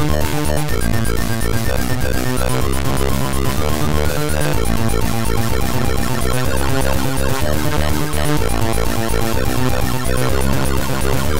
I'm gonna go to the